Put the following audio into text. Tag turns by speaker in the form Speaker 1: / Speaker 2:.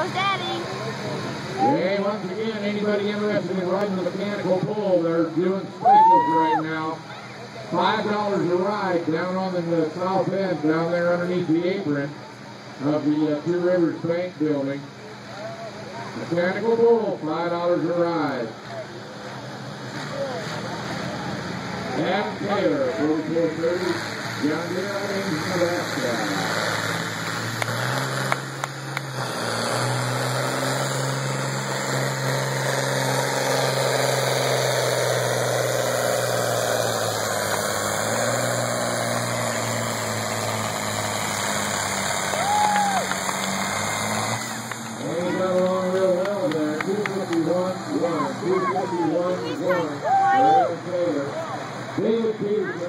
Speaker 1: goes Daddy.
Speaker 2: Hey, once again, anybody interested in riding the mechanical bull, they're doing specials right now. Five dollars a ride down on the south end, down there underneath the apron of the uh, Two Rivers Bank building. Mechanical bull, five dollars a ride. Adam Taylor, 4430, John Deere, He's like one, one, one player. Big, big.